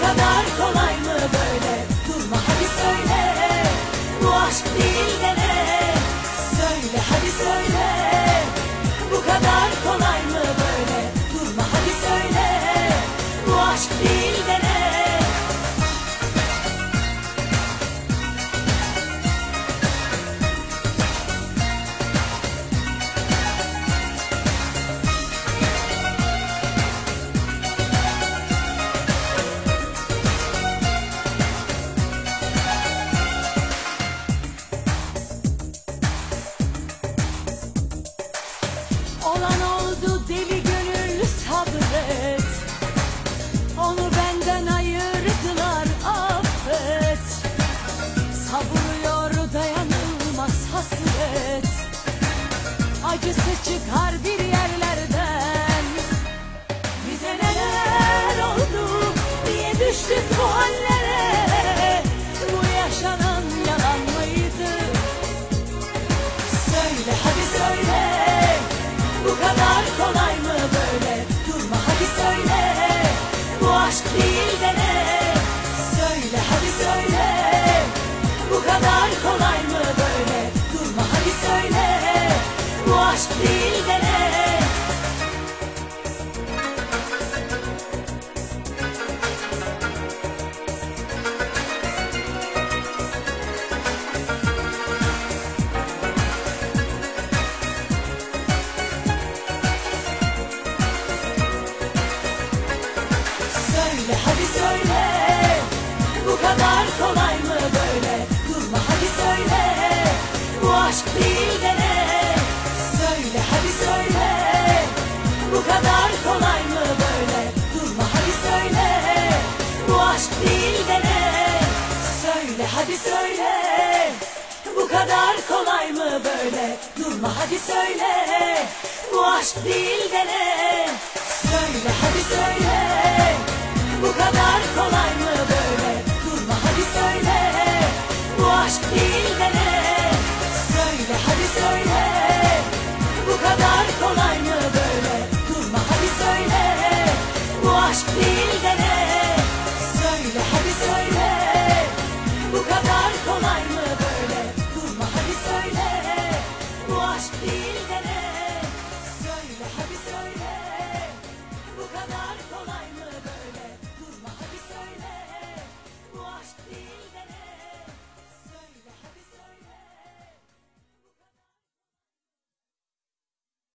kadar kolay mı böyle? Durma hadi söyle. Bu aşk değil hasret Acısı çıkar bir yerlerden. Bize neler oldu Niye düştük bu hallere. Bu yaşanan yalan mıydı? Söyle hadi söyle. Bu kadar kolay mı böyle? Durma hadi söyle. Bu aşk değil aşk değil de ne Söyle hadi söyle. Bu kadar kolay mı böyle? Durma hadi söyle. Bu aşk değil kadar kolay mı böyle? Durma hadi söyle. Bu aşk değil de ne Söyle hadi söyle. Bu kadar kolay mı böyle? Durma hadi söyle. Bu aşk değil de ne Söyle hadi söyle. Bu kadar kolay mı böyle? Durma hadi söyle. Bu aşk değil